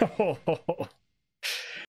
oh,